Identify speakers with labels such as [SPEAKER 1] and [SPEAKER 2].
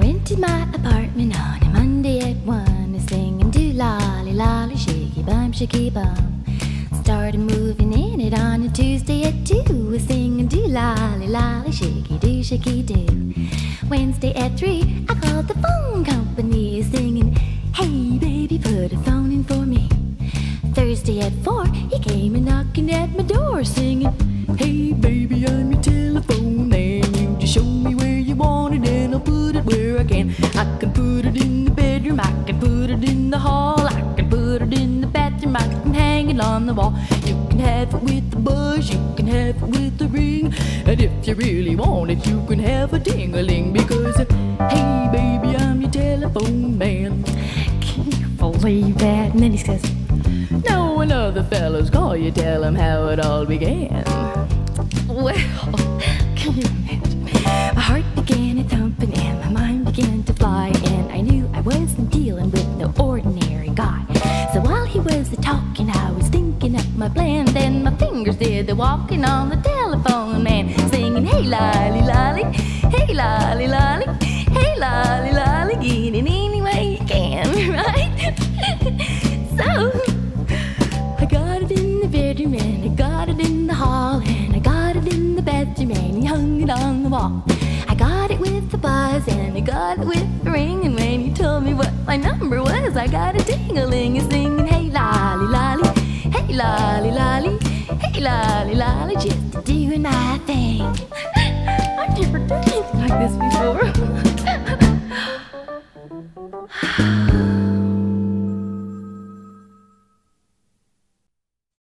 [SPEAKER 1] to my apartment on a Monday at one, singing do lolly lolly shaky bum shaky bum. Started moving in it on a Tuesday at two, singing do lolly lolly shaky do shaky do. Wednesday at three, I called the phone company, singing, Hey baby, put a phone in for me. Thursday at four, he came and knocking at my door, singing, Hey baby, on the wall. You can have it with the buzz, you can have it with the ring, and if you really want it, you can have a ding-a-ling because, hey baby, I'm your telephone man. Can you believe that? And then he says. No when other fellows call you, tell him how it all began. Well, can you imagine? My heart began a thumping and my mind began to fly, was a talking, I was thinking up my plan. Then my fingers did the walking on the telephone, man, singing, Hey lolly lolly, hey lolly lolly, hey lolly lolly, get it any way you can, right? so. I got it in the bedroom and I got it in the hall and I got it in the bathroom and he hung it on the wall. I got it with the buzz and I got it with the ring and when he told me what my number was, I got a ding-a-ling and singing, hey lolly lolly, hey lolly lolly, hey lolly lolly, just doing my thing. I've never done anything like this before.